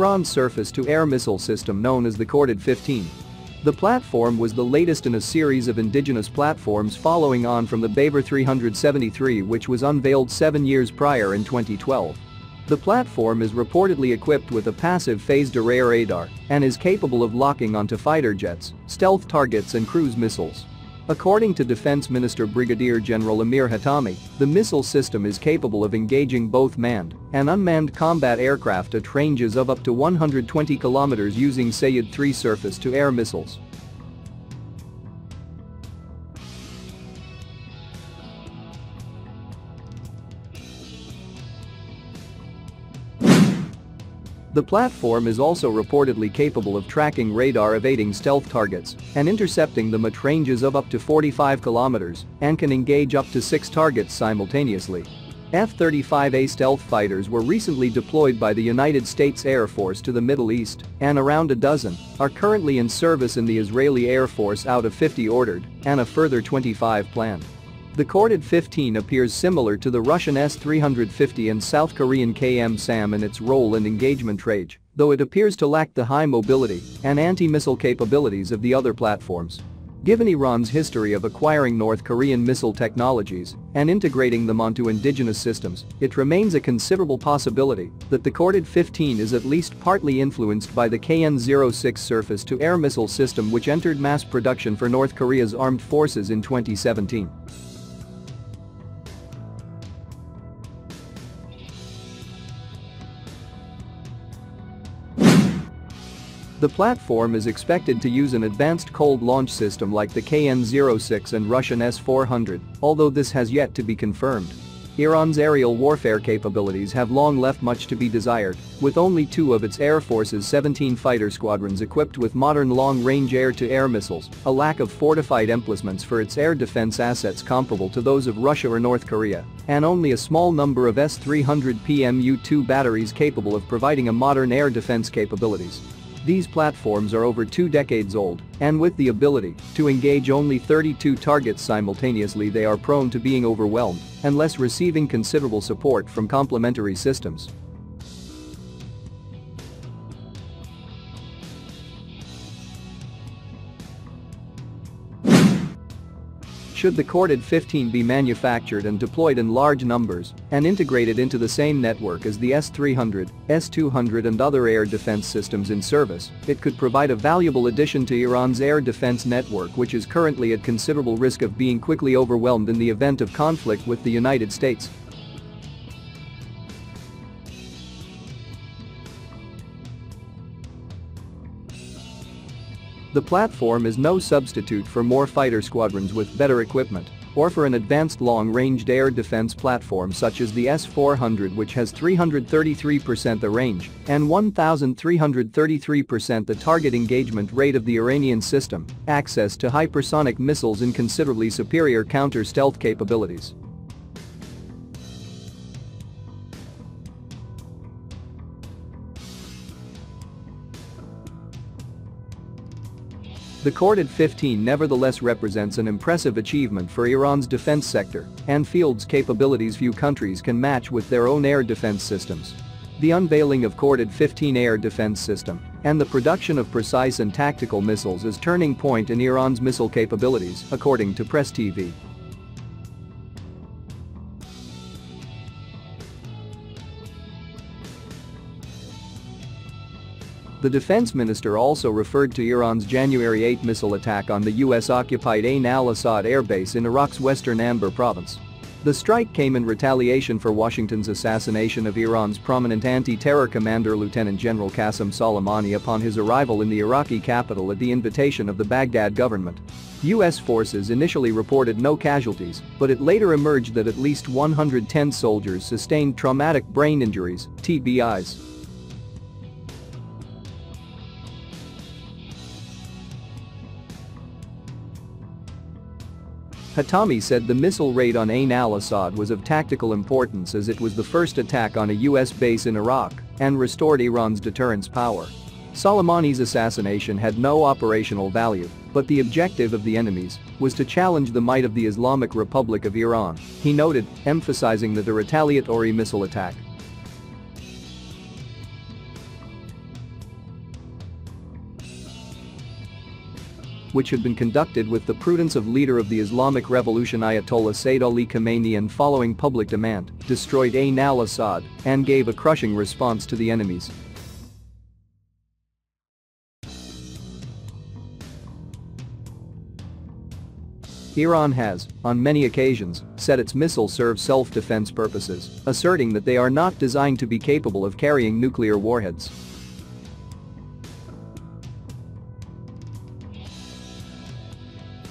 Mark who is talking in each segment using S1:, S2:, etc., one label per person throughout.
S1: Iran's surface-to-air missile system known as the Khordad 15. The platform was the latest in a series of indigenous platforms following on from the Bavar 373 which was unveiled seven years prior in 2012. The platform is reportedly equipped with a passive phased array radar and is capable of locking onto fighter jets, stealth targets and cruise missiles. According to Defense Minister Brigadier General Amir Hatami, the missile system is capable of engaging both manned and unmanned combat aircraft at ranges of up to 120 kilometers using Sayyad-3 surface-to-air missiles. The platform is also reportedly capable of tracking radar evading stealth targets and intercepting them at ranges of up to 45 kilometers and can engage up to six targets simultaneously. F-35A stealth fighters were recently deployed by the United States Air Force to the Middle East and around a dozen are currently in service in the Israeli Air Force out of 50 ordered and a further 25 planned. The Khordad 15 appears similar to the Russian S-350 and South Korean KM-SAM in its role and engagement range, though it appears to lack the high mobility and anti-missile capabilities of the other platforms. Given Iran's history of acquiring North Korean missile technologies and integrating them onto indigenous systems, it remains a considerable possibility that the Khordad 15 is at least partly influenced by the KN-06 surface-to-air missile system which entered mass production for North Korea's armed forces in 2017. The platform is expected to use an advanced cold launch system like the KN-06 and Russian S-400, although this has yet to be confirmed. Iran's aerial warfare capabilities have long left much to be desired, with only two of its Air Force's 17 fighter squadrons equipped with modern long-range air-to-air missiles, a lack of fortified emplacements for its air defense assets comparable to those of Russia or North Korea, and only a small number of S-300 PMU-2 batteries capable of providing a modern air defense capabilities. These platforms are over two decades old, and with the ability to engage only 32 targets simultaneously they are prone to being overwhelmed unless receiving considerable support from complementary systems. Should the Khordad 15 be manufactured and deployed in large numbers and integrated into the same network as the S-300, S-200 and other air defense systems in service, it could provide a valuable addition to Iran's air defense network which is currently at considerable risk of being quickly overwhelmed in the event of conflict with the United States. The platform is no substitute for more fighter squadrons with better equipment or for an advanced long-ranged air defense platform such as the S-400 which has 333% the range and 1,333% the target engagement rate of the Iranian system, access to hypersonic missiles and considerably superior counter-stealth capabilities. The Khordad 15 nevertheless represents an impressive achievement for Iran's defense sector and fields capabilities few countries can match with their own air defense systems. The unveiling of Khordad 15 air defense system and the production of precise and tactical missiles is turning point in Iran's missile capabilities, according to Press TV. The defense minister also referred to Iran's January 8 missile attack on the US-occupied Ain al-Assad airbase in Iraq's western Anbar province. The strike came in retaliation for Washington's assassination of Iran's prominent anti-terror commander Lieutenant General Qasem Soleimani upon his arrival in the Iraqi capital at the invitation of the Baghdad government. U.S. forces initially reported no casualties, but it later emerged that at least 110 soldiers sustained traumatic brain injuries, TBIs. Hatami said the missile raid on Ain al-Assad was of tactical importance as it was the first attack on a US base in Iraq and restored Iran's deterrence power. Soleimani's assassination had no operational value, but the objective of the enemies was to challenge the might of the Islamic Republic of Iran, he noted, emphasizing that a retaliatory missile attack which had been conducted with the prudence of leader of the Islamic Revolution Ayatollah Sayyid Ali Khamenei and following public demand, destroyed Ain al-Assad and gave a crushing response to the enemies. Iran has, on many occasions, said its missiles serve self-defense purposes, asserting that they are not designed to be capable of carrying nuclear warheads.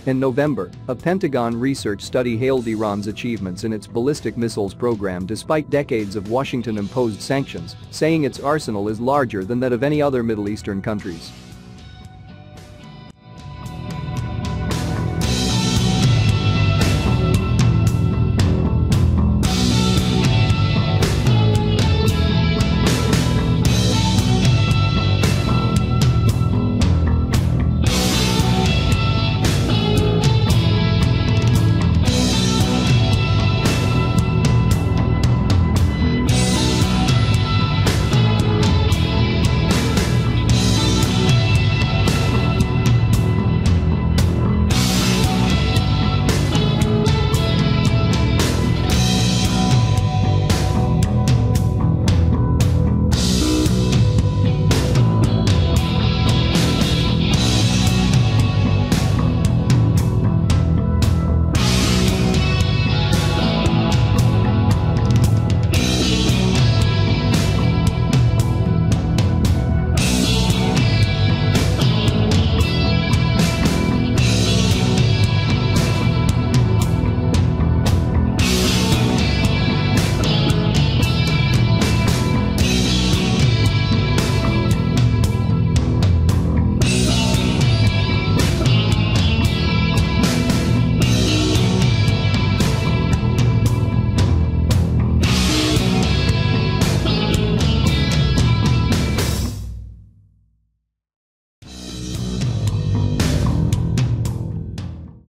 S1: In November, a Pentagon research study hailed Iran's achievements in its ballistic missiles program despite decades of Washington-imposed sanctions, saying its arsenal is larger than that of any other Middle Eastern countries.